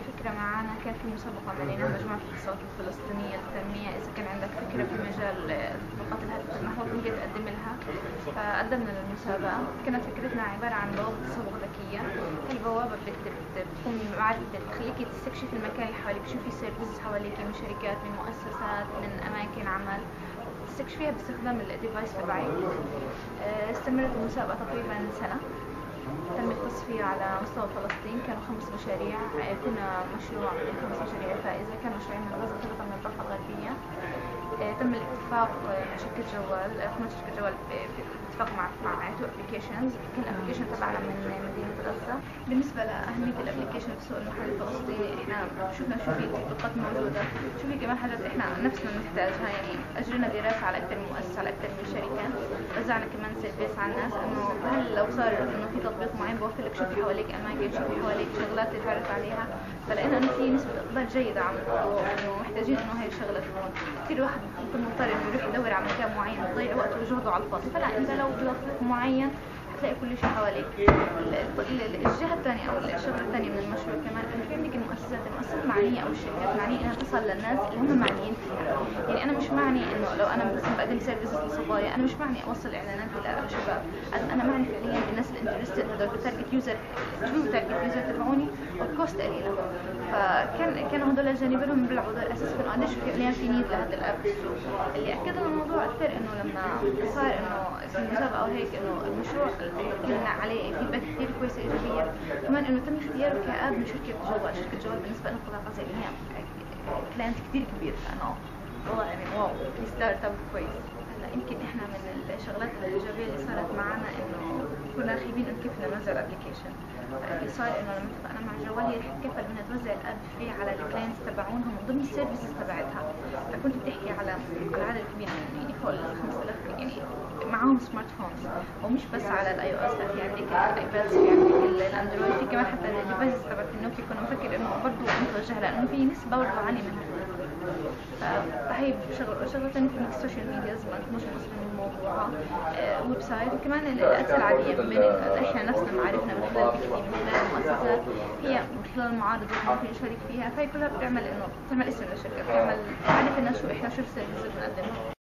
الفكرة معانا كان في مسابقة مالينا مجموعه الاقتصاد الفلسطينية للتنميه إذا كان عندك فكرة في مجال تطبيقات الهاتف المحمول ممكن تقدم لها. فقدمنا للمسابقه كانت فكرتنا عبارة عن بوابه تسوق ذكية. البوابة بتكون بتخليكي تستكشفي المكان اللي حواليك تشوفي service حواليك من شركات من مؤسسات من أماكن عمل. تستكشفيها باستخدام ال device تبعي آه، استمرت المسابقة تقريبا سنة. تم التصفية على مستوى فلسطين. كانوا خمس مشاريع. كنا مشروع من خمس مشاريع فائزة. كان مشروعين من تم الاتفاق مع شركة جوال قامت شركة جوال باتفاق مع مع two applications كل application تبعنا من مدينة غزة بالنسبة لأهمية ال application في السوق المحلي الفلسطيني إحنا شفنا شو في تطبيقات موجودة. شو في كمان حاجات إحنا نفسنا نحتاجها يعني اجرينا دراسة على أكثر من مؤسسة على أكثر من شركة. وزعنا كمان surveys على الناس إنه هل لو صار إنه في تطبيق معين بوفر لك شو في حواليك أماكن شو في حواليك شغلات تتعرف عليها. فلقينا إنه في نسبة إقبال جيدة على الموضوع إنه محتاجين إنه هاي الشغلة تكون. كثير واحد يكون مضطر انه يروح يدور على مكان معين يضيع وقته وجهده على الفاضي. فلا انت لو بتطبيق معين حتلاقي كل شيء حواليك. الجهة الثانية أو الشغلة الثانية من المشروع كمان إنه في عندك المؤسسات المؤسسات معنية أو الشركات معنية إنها تصل للناس اللي هم معنيين فيها. يعني أنا مش معني إنه لو أنا مثلا بقدم service لصبايا أنا مش معني أوصل إعلانات لشباب أنا معني فعليا بالناس ال interested هدول ال target user true target user تبعوني وال cost قليلة فكان كانوا هدول الجانب لهم بيلعبوا دور أساسي إنه قديش فعليا في need لهذا بالسوق اللي أكد الموضوع أكثر إنه لما صار إنه في المسابقة أو هيك إنه المشروع كنا عليه feedback كثير كويسه ايجابيه كمان إنه تم اختياره ك app من شركة جوال شركة جوال بالنسبة لنا قطاع غزه اللي هي client كثير كبير فانه والله يعني wow startup كويس. هلأ يمكن إحنا من الشغلات الإيجابية اللي صارت معنا إنه كنا خايفين إنه كيف بدنا ننزل ال application اللي صار إنه لما اتفقنا مع جوال هي تكفل انها توزع ال app في على ال clients تبعونهم من ضمن ال services تبعتها. فكنت بتحكي على عدد كبير يعني فوق ال 5000 يعني معاهم smartphones ومش بس على ال iOS لا في عندك ال iPad في عندك ال Android في كمان حتى ال devices تبعت النوكيا كنا بفكر إنه برضه متوجه لأنه في نسبة برضه عالية منها فهي شغلة ثانية في ال social media ما كناش مسؤولين من موضوعها website وكمان ال ads العادية من إحنا نفسنا معارفنا من خلال كثير من خلال المؤسسات هي من خلال المعارض اللي ممكن نشارك فيها. فهي كلها بتعمل إنه بتعمل اسم للشركة بتعمل تعرف الناس شو إحنا شو ال service اللي بنقدمها.